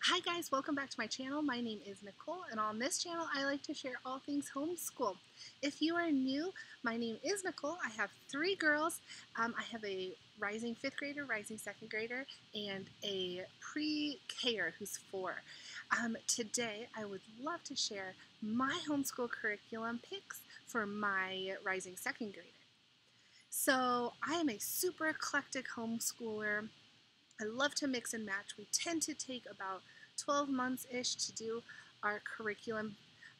Hi guys, welcome back to my channel. My name is Nicole and on this channel I like to share all things homeschool. If you are new, my name is Nicole. I have three girls. Um, I have a rising fifth grader, rising second grader, and a pre-Ker who's four. Um, today I would love to share my homeschool curriculum picks for my rising second grader. So I am a super eclectic homeschooler. I love to mix and match. We tend to take about 12 months ish to do our curriculum.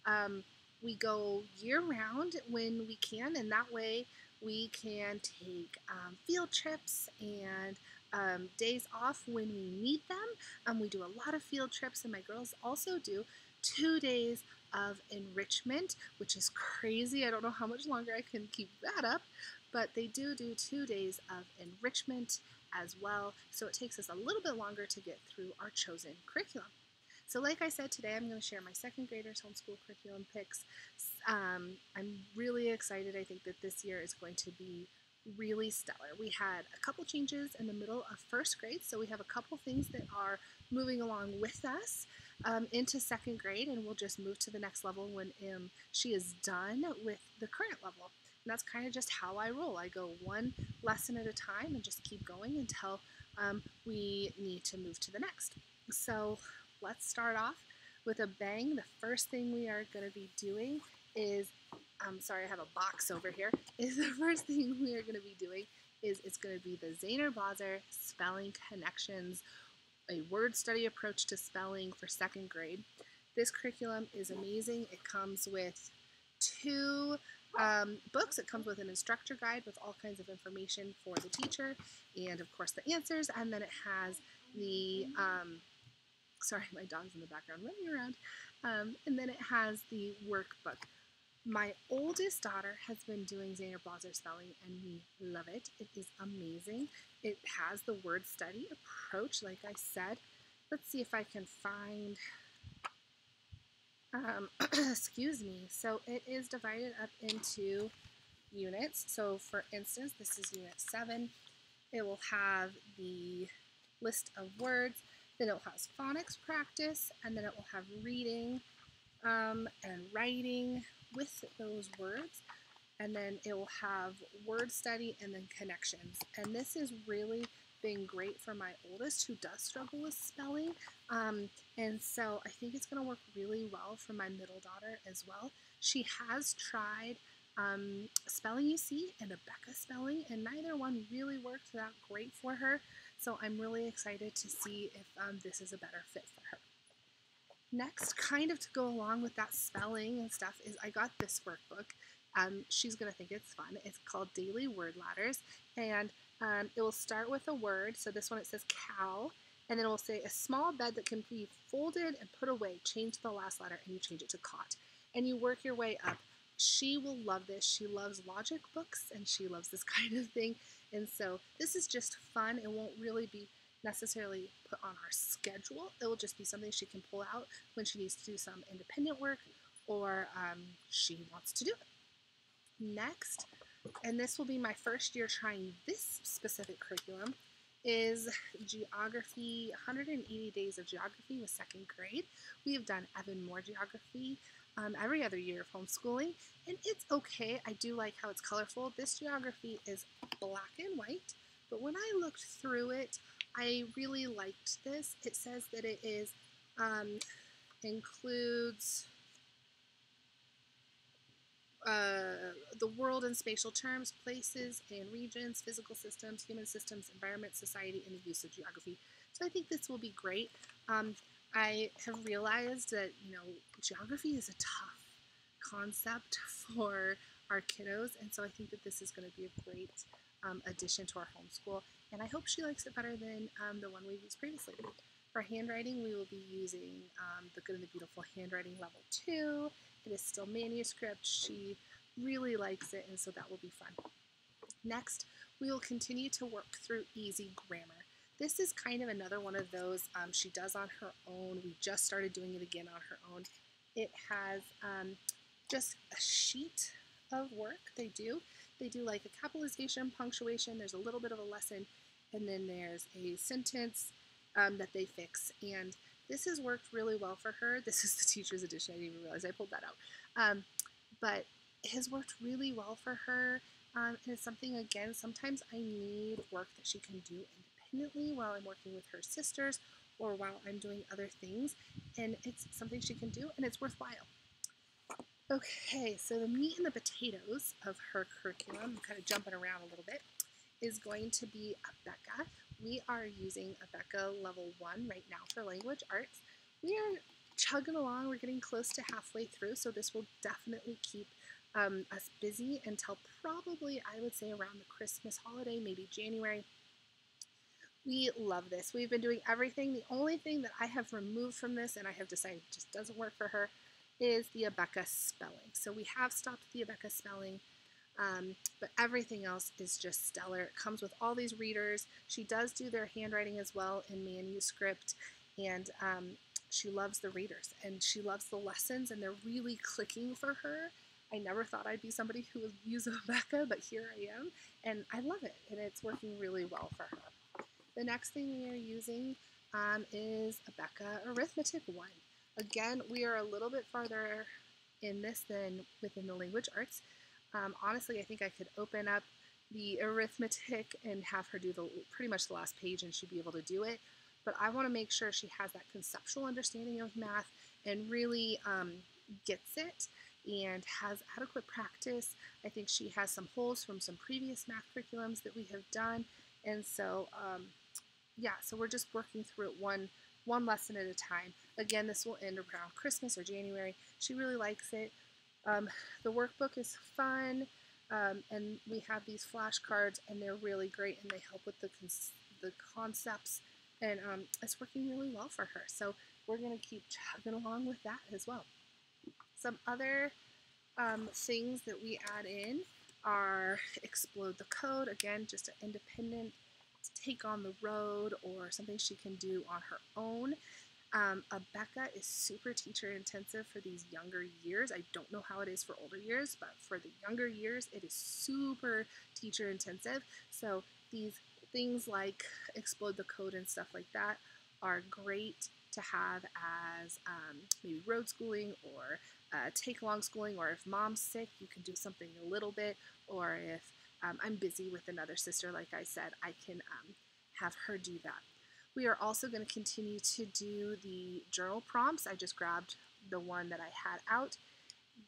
Um, we go year round when we can, and that way we can take um, field trips and um, days off when we need them. Um, we do a lot of field trips, and my girls also do two days of enrichment, which is crazy. I don't know how much longer I can keep that up, but they do do two days of enrichment as well, so it takes us a little bit longer to get through our chosen curriculum. So like I said, today I'm going to share my second graders homeschool curriculum picks. Um, I'm really excited. I think that this year is going to be really stellar. We had a couple changes in the middle of first grade, so we have a couple things that are moving along with us um, into second grade, and we'll just move to the next level when um, she is done with the current level. And that's kind of just how I roll. I go one lesson at a time and just keep going until um, we need to move to the next. So let's start off with a bang. The first thing we are going to be doing is, I'm sorry, I have a box over here, is the first thing we are going to be doing is it's going to be the Zaner-Bloser Spelling Connections, a word study approach to spelling for second grade. This curriculum is amazing. It comes with two um, books. It comes with an instructor guide with all kinds of information for the teacher and, of course, the answers. And then it has the, um, sorry, my dog's in the background running around. Um, and then it has the workbook. My oldest daughter has been doing Zaner-Bloser spelling and we love it. It is amazing. It has the word study approach, like I said. Let's see if I can find um, excuse me. So it is divided up into units. So for instance, this is unit 7. It will have the list of words, then it will have phonics practice, and then it will have reading um, and writing with those words. And then it will have word study and then connections. And this is really been great for my oldest who does struggle with spelling. Um, and so I think it's going to work really well for my middle daughter as well. She has tried um, Spelling You See and Abeka Spelling, and neither one really worked that great for her. So I'm really excited to see if um, this is a better fit for her. Next, kind of to go along with that spelling and stuff, is I got this workbook. Um, she's going to think it's fun. It's called Daily Word Ladders, and um, it will start with a word. So this one it says cow, and then it will say a small bed that can be folded and put away. Change the last letter, and you change it to cot. And you work your way up. She will love this. She loves logic books, and she loves this kind of thing. And so this is just fun. It won't really be necessarily put on her schedule. It will just be something she can pull out when she needs to do some independent work or um, she wants to do it. Next, and this will be my first year trying this specific curriculum, is Geography, 180 Days of Geography with second grade. We have done Evan-Moor Geography um, every other year of homeschooling, and it's okay. I do like how it's colorful. This geography is black and white, but when I looked through it, I really liked this. It says that it is um, includes uh, the world in spatial terms, places and regions, physical systems, human systems, environment, society, and the use of geography. So I think this will be great. Um, I have realized that, you know, geography is a tough concept for our kiddos, and so I think that this is going to be a great um, addition to our homeschool, and I hope she likes it better than um, the one we've used previously. For handwriting, we will be using um, the Good and the Beautiful Handwriting Level 2, it is still manuscript. She really likes it, and so that will be fun. Next, we will continue to work through easy grammar. This is kind of another one of those um, she does on her own. We just started doing it again on her own. It has um, just a sheet of work they do. They do like a capitalization, punctuation, there's a little bit of a lesson, and then there's a sentence um, that they fix. And this has worked really well for her. This is the teacher's edition. I didn't even realize I pulled that out. Um, but it has worked really well for her. Um, and it's something, again, sometimes I need work that she can do independently while I'm working with her sisters or while I'm doing other things. And it's something she can do and it's worthwhile. Okay, so the meat and the potatoes of her curriculum, kind of jumping around a little bit, is going to be Abeka. We are using Abeka level 1 right now for language arts. We are chugging along, we're getting close to halfway through, so this will definitely keep um, us busy until probably, I would say, around the Christmas holiday, maybe January. We love this. We've been doing everything. The only thing that I have removed from this and I have decided just doesn't work for her is the Abeka spelling. So we have stopped the Abeka spelling, um, but everything else is just stellar. It comes with all these readers. She does do their handwriting as well in manuscript, and um, she loves the readers and she loves the lessons, and they're really clicking for her. I never thought I'd be somebody who would use Abeka, but here I am, and I love it, and it's working really well for her. The next thing we are using um, is Abeka Arithmetic 1. Again, we are a little bit farther in this than within the language arts. Um, honestly, I think I could open up the arithmetic and have her do the pretty much the last page and she'd be able to do it. But I want to make sure she has that conceptual understanding of math and really um, gets it and has adequate practice. I think she has some holes from some previous math curriculums that we have done. And so, um, yeah, so we're just working through it one one lesson at a time. Again, this will end around Christmas or January. She really likes it. Um, the workbook is fun, um, and we have these flashcards, and they're really great, and they help with the, the concepts, and um, it's working really well for her. So we're going to keep chugging along with that as well. Some other um, things that we add in are Explode the Code, again, just an independent take on the road or something she can do on her own. Um, Abeka is super teacher intensive for these younger years. I don't know how it is for older years, but for the younger years, it is super teacher intensive. So these things like explode the code and stuff like that are great to have as um, maybe road schooling or uh, take along schooling, or if mom's sick, you can do something a little bit, or if um, I'm busy with another sister, like I said, I can um, have her do that. We are also going to continue to do the journal prompts. I just grabbed the one that I had out.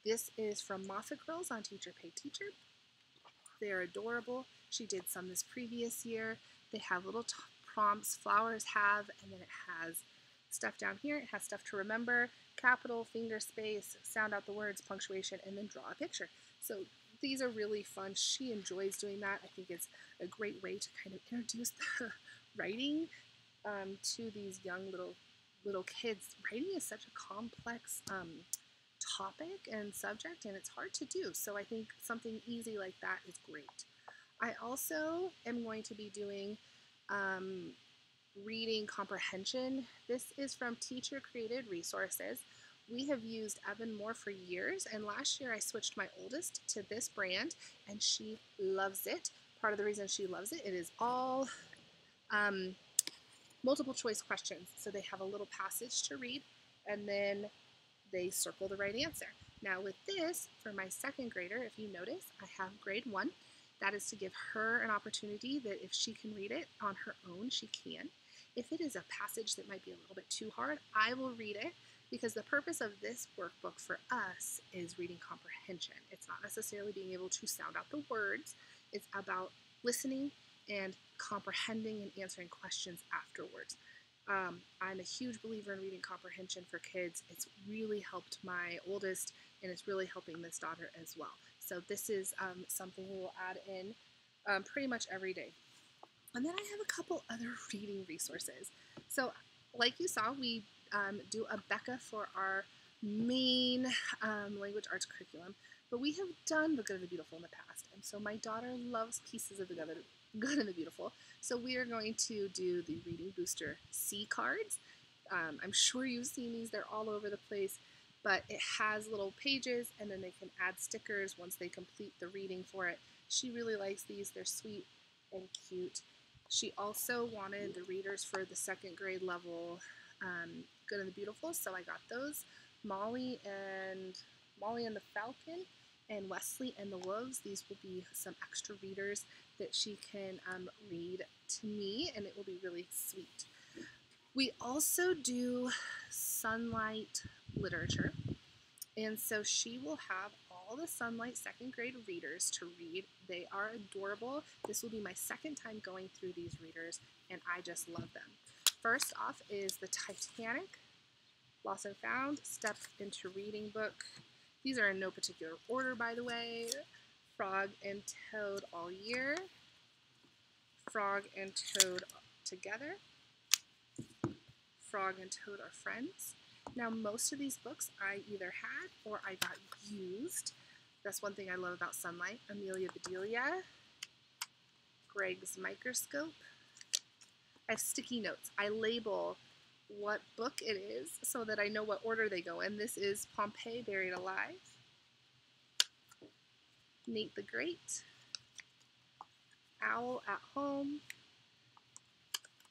This is from Moffatt Girls on Teacher Pay Teacher. They are adorable. She did some this previous year. They have little prompts. Flowers have, and then it has stuff down here. It has stuff to remember, capital, finger space, sound out the words, punctuation, and then draw a picture. So these are really fun. She enjoys doing that. I think it's a great way to kind of introduce the writing um, to these young little little kids. Writing is such a complex um, topic and subject, and it's hard to do. So I think something easy like that is great. I also am going to be doing um, reading comprehension. This is from Teacher Created Resources. We have used Evan-Moor for years, and last year I switched my oldest to this brand, and she loves it. Part of the reason she loves it, it is all um, multiple choice questions. So they have a little passage to read, and then they circle the right answer. Now with this, for my second grader, if you notice, I have grade one. That is to give her an opportunity that if she can read it on her own, she can. If it is a passage that might be a little bit too hard, I will read it because the purpose of this workbook for us is reading comprehension. It's not necessarily being able to sound out the words, it's about listening and comprehending and answering questions afterwards. Um, I'm a huge believer in reading comprehension for kids. It's really helped my oldest, and it's really helping this daughter as well. So this is um, something we will add in um, pretty much every day. And then I have a couple other reading resources. So like you saw, we um, do Abeka for our main um, language arts curriculum, but we have done The Good and the Beautiful in the past, and so my daughter loves pieces of The Good and the Beautiful, so we are going to do the Reading Booster C cards. Um, I'm sure you've seen these, they're all over the place, but it has little pages, and then they can add stickers once they complete the reading for it. She really likes these, they're sweet and cute. She also wanted the readers for the second grade level um, Good and the Beautiful, so I got those. Molly and Molly and the Falcon and Wesley and the Wolves. These will be some extra readers that she can um, read to me, and it will be really sweet. We also do Sonlight literature, and so she will have all the Sonlight second grade readers to read. They are adorable. This will be my second time going through these readers, and I just love them. First off is the Titanic, Lost and Found, Step into Reading book. These are in no particular order, by the way. Frog and Toad all year. Frog and Toad together. Frog and Toad are friends. Now, most of these books I either had or I got used. That's one thing I love about Sonlight. Amelia Bedelia, Greg's Microscope. I have sticky notes. I label what book it is so that I know what order they go in. This is Pompeii Buried Alive, Nate the Great, Owl at Home,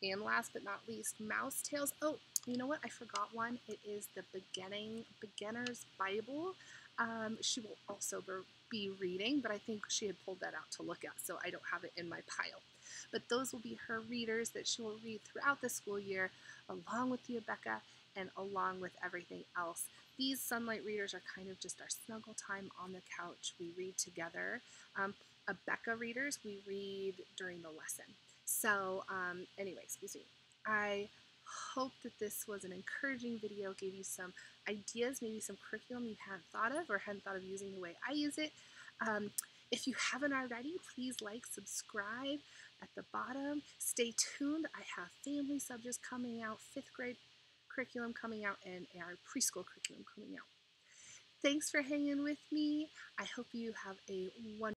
and last but not least, Mouse Tales. Oh, you know what? I forgot one. It is the Beginning Beginner's Bible. Um, she will also be reading, but I think she had pulled that out to look at, so I don't have it in my pile. But those will be her readers that she will read throughout the school year, along with the Abeka and along with everything else. These Sonlight readers are kind of just our snuggle time on the couch. We read together. Um, Abeka readers, we read during the lesson. So um, anyway, excuse me. I hope that this was an encouraging video, gave you some ideas, maybe some curriculum you hadn't thought of or hadn't thought of using the way I use it. Um, if you haven't already, please like, subscribe at the bottom. Stay tuned. I have family subjects coming out, fifth grade curriculum coming out, and our preschool curriculum coming out. Thanks for hanging with me. I hope you have a wonderful